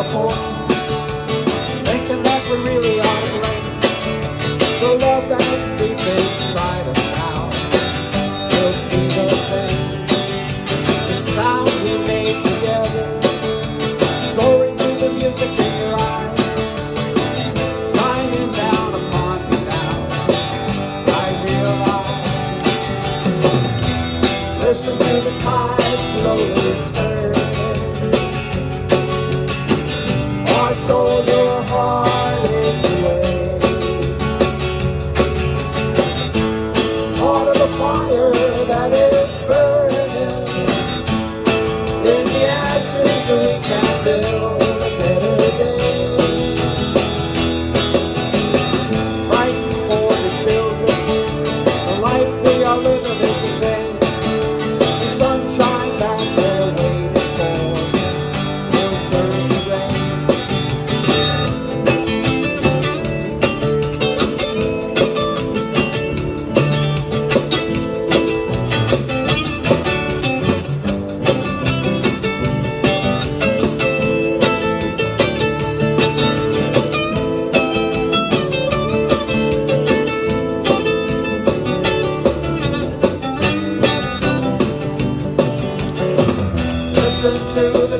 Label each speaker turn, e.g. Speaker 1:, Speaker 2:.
Speaker 1: afford Thinking that we really are to blame. The love that's deep in Navidades.